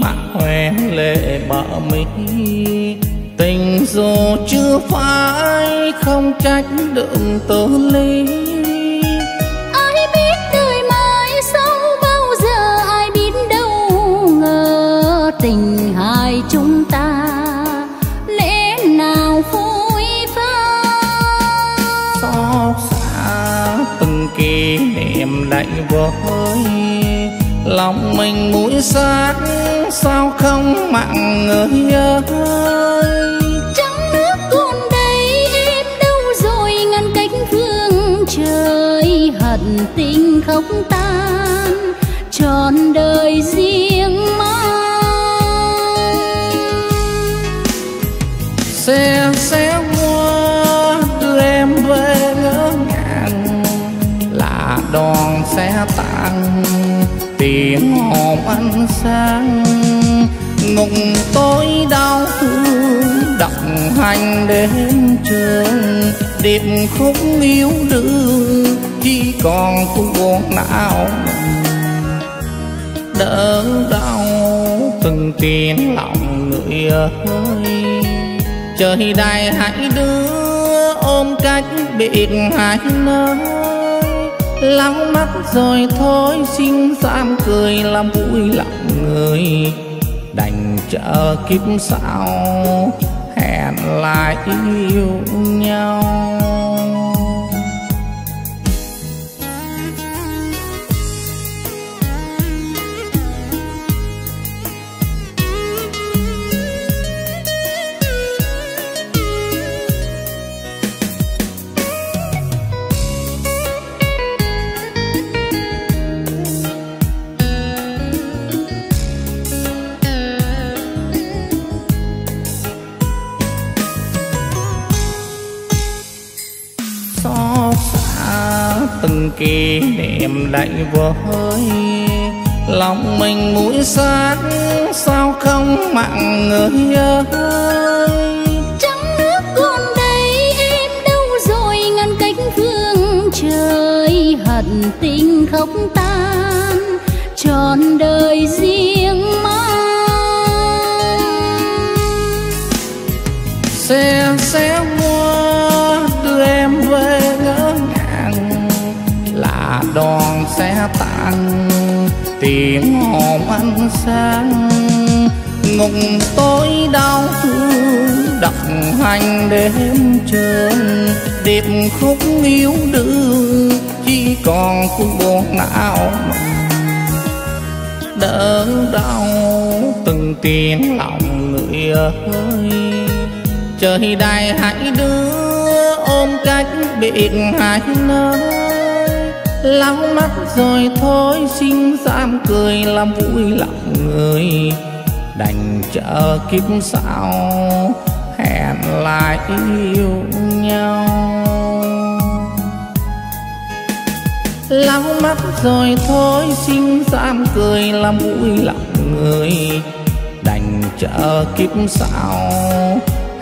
mà hoe lệ bờ mi tình dù chưa phải không trách được tớ ly. Ai biết đời mai sau bao giờ ai biết đâu ngờ tình hai chúng ta lẽ nào phôi pha xót xa từng kỷ niệm đầy vơi lòng mình mũi sáng sao không mặn người ơi? Trắng nước còn đây em đâu rồi, ngăn cách phương trời, hận tình không tan trọn đời riêng. Tiếng hòm ánh sáng. Ngục tối đau thương động hành đến trường. Điệp khúc yêu đương chỉ còn cung buồn não. Đỡ đau, từng tiếng lòng người ơi. Trời đài hãy đưa ôm cách biệt hai nơi lau mắt rồi thôi, xin giam cười làm vui lòng người. Đành chờ kiếp sau, hẹn lại yêu nhau. Xót xa từng kỷ niệm đầy vơi lòng mình mũi xác sao không mặn người ơi? Trắng nước còn đây, em đâu rồi? Ngăn cách phương trời, hận tình không tan. Trọn đời là đòn xe tàn. Tiếng hòm ánh sáng, ngục tối đau thương. Đập hành đêm trơn, điệp khúc yêu đương. Chỉ còn cung buồn não đỡ đau. Từng tiếng lòng người ơi, trời đài hãy đưa ôm cách biệt hai nơi lau mắt rồi thôi, xin giam cười làm vui lòng người. Đành chờ kiếp sau, hẹn lại yêu nhau. Lau mắt rồi thôi, xin giam cười làm vui lòng người. Đành chờ kiếp sau,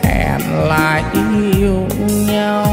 hẹn lại yêu nhau.